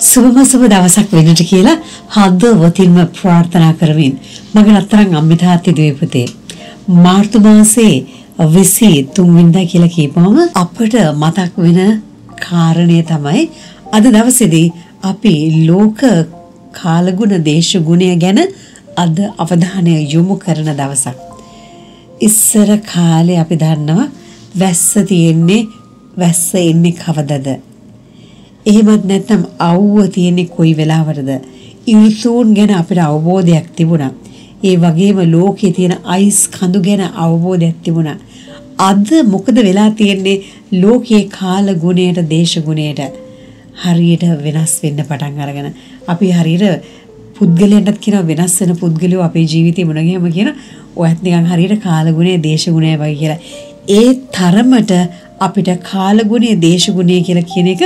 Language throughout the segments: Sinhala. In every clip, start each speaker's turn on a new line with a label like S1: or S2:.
S1: සුබම සුබ දවසක් වෙනට කියලා හදවතින්ම ප්‍රාර්ථනා කරමින් මගේ රත්තරන් අම්මිතාත්ති දීපතේ මාර්තු මාසේ 23 වෙනිදා කියලා කියපුවම අපට මතක් වෙන කාරණය තමයි අද දවසේදී අපි ලෝක කාලගුණ දේශගුණය ගැන අද අවධානය යොමු කරන දවසක්. ඉස්සර කාලේ අපි දන්නවා වැස්ස තියෙන්නේ වැස්ස එන්නේ කවදද? එහෙමත් නැත්නම් අවුව තියෙන්නේ කොයි වෙලාවටද? ඍතුන් ගැන අපිට අවබෝධයක් තිබුණා. ඒ වගේම ලෝකයේ තියෙන අයිස් කඳු ගැන අවබෝධයක් තිබුණා. අද මොකද වෙලා තියෙන්නේ ලෝකයේ කාල ගුණයට දේශ ගුණයට හරියට වෙනස් වෙන්න පටන් අරගෙන අපි හරියට පුද්ගලයන්ටත් කියන වෙනස් වෙන පුද්ගලයෝ අපේ ජීවිතේ මොන ගියම කියන ඔයත් නිකන් හරියට කාලගුණය දේශගුණය වගේ කියලා. ඒ තරමට අපිට කාලගුණය දේශගුණය කියලා කියන එක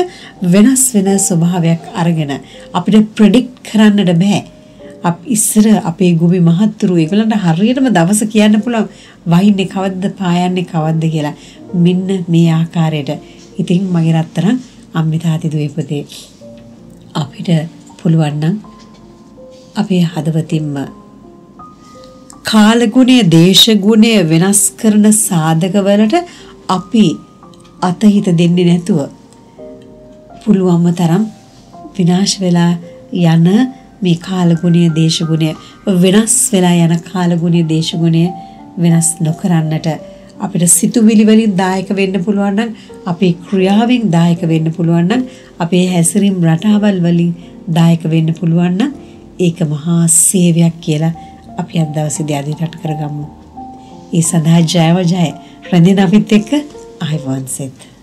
S1: වෙනස් වෙන ස්වභාවයක් අරගෙන අපිට ප්‍රෙඩික්ට් කරන්නට බෑ. අප ඉස්සර අපේ ගුබි මහත්තුරු ඒගොල්ලන්ට හරියටම දවස කියන්න පුළුවන් වහින්නේ කවද්ද පායන්නේ කවද්ද කියලා. මෙන්න මේ ආකාරයට. ඉතින් මගේ රත්තරන් අම්මි තාත්ති දුවේ අපිට පුළුවන් නම් අපේ හදවතින්ම කාලගුණය දේශගුණය වෙනස් කරන සාධකවලට අපි අතහිත දෙන්නේ නැතුව පුළුවන්ම තරම් විනාශ වෙලා යන මේ කාලගුණය දේශගුණය වෙනස් වෙලා යන කාලගුණය දේශගුණය වෙනස් නොකරන්නට අපිට සිතුවිලි වලින් දායක වෙන්න පුළුවන් නම් අපේ ක්‍රියාවෙන් දායක වෙන්න පුළුවන් නම් අපේ හැසිරීම් රටාවල් වලින් දායක වෙන්න පුළුවන් නම් ඒක මහා සේවයක් කියලා අපි අද දවසේදී අදිටත් කරගමු. ඒ සඳහා ජයව ජය රැඳෙන අපිත් එක්ක I want it.